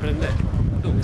그랬는데 또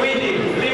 Winnie.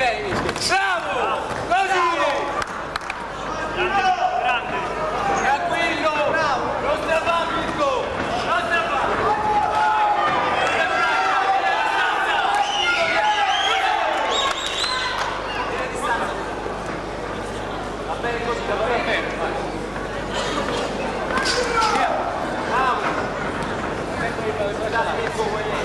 bene mister. Bravo! Così! Bravo! Grande! Tranquillo! Bravo! Non stavamo Mirko! Non stavamo! Va bene così, va bene. Bravo! Bravo! Bravo! Bravo!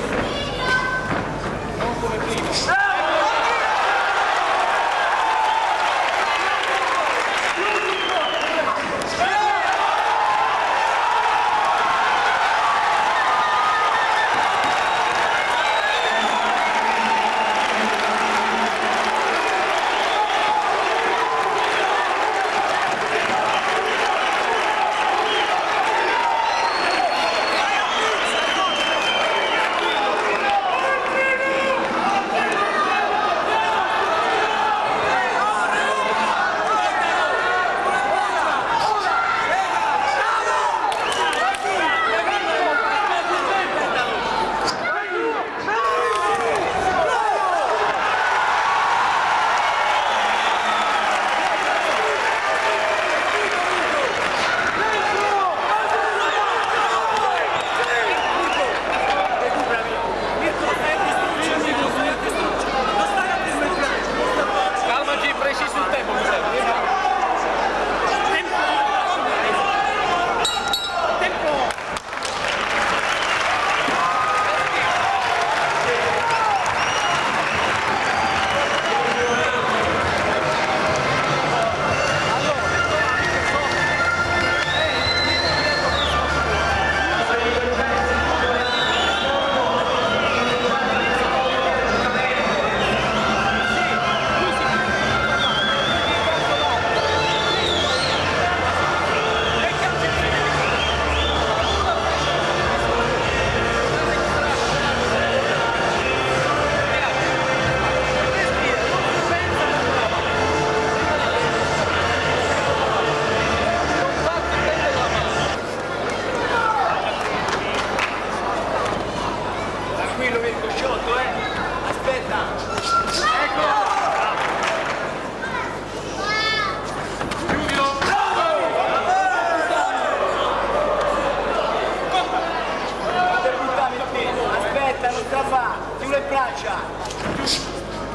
e braccia.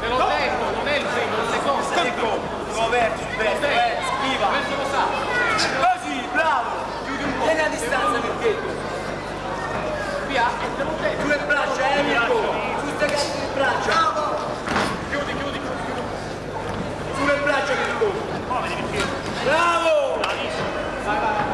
Te lo detto, non è il primo, il secondo. Ecco, lo verso, verso, verso, eh, viva. Questo lo sa. Così, bravo. Chiudi un po'. Tieni a distanza perché. Via, te lo detto. Due braccia, eh, Mirko. Su ste cazzo braccia. Bravo. Chiudi, chiudi, chiudi, chiudi. Sulle braccia, Mirko. Bravo. Bravissimo. Vai, vai, vai.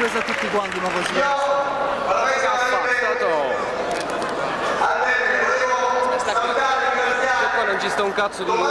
Ripresa a tutti quanti ma così. Sta qui. E poi non ci sta un cazzo di... Reconi,